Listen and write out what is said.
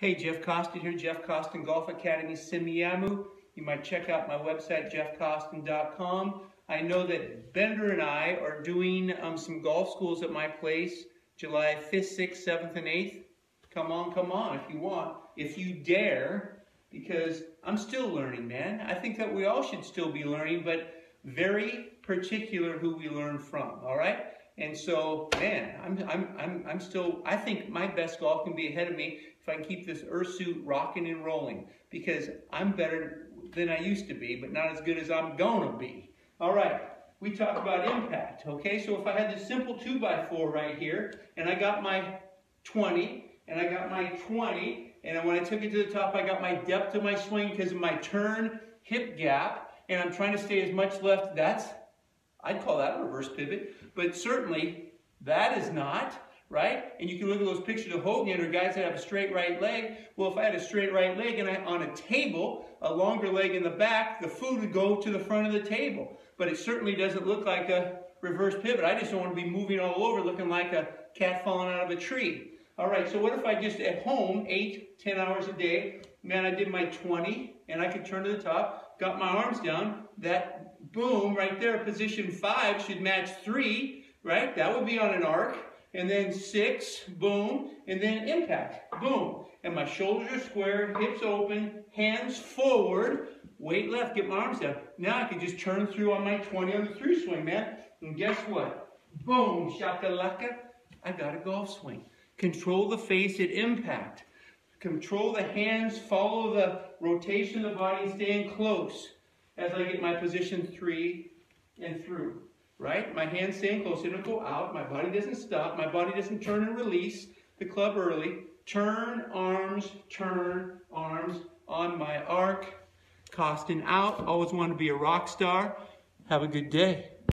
Hey, Jeff Coston here, Jeff Coston Golf Academy, Semiahmoo. You might check out my website, jeffcoston.com. I know that Bender and I are doing um, some golf schools at my place, July 5th, 6th, 7th, and 8th. Come on, come on, if you want, if you dare, because I'm still learning, man. I think that we all should still be learning, but very particular who we learn from, all right? And so, man, I'm, I'm, I'm, I'm still, I think my best golf can be ahead of me if I can keep this earth suit rocking and rolling because I'm better than I used to be, but not as good as I'm going to be. All right, we talk about impact, okay? So if I had this simple 2x4 right here, and I got my 20, and I got my 20, and when I took it to the top, I got my depth of my swing because of my turn hip gap, and I'm trying to stay as much left. That's, I'd call that a reverse pivot but certainly that is not, right? And you can look at those pictures of Hogan or guys that have a straight right leg. Well, if I had a straight right leg and I, on a table, a longer leg in the back, the food would go to the front of the table. But it certainly doesn't look like a reverse pivot. I just don't want to be moving all over looking like a cat falling out of a tree. All right, so what if I just at home, eight, ten hours a day, man, I did my 20, and I could turn to the top, got my arms down, that boom, right there, position five should match three, right? That would be on an arc. And then six, boom, and then impact, boom. And my shoulders are square, hips open, hands forward, weight left, get my arms down. Now I can just turn through on my 20 on the through swing, man. And guess what? Boom, shakalaka, I got a golf swing. Control the face at impact. Control the hands, follow the rotation of the body, staying close as I get my position three and through, right? My hands staying close, they don't go out, my body doesn't stop, my body doesn't turn and release the club early. Turn, arms, turn, arms on my arc, Coston out. Always want to be a rock star. Have a good day.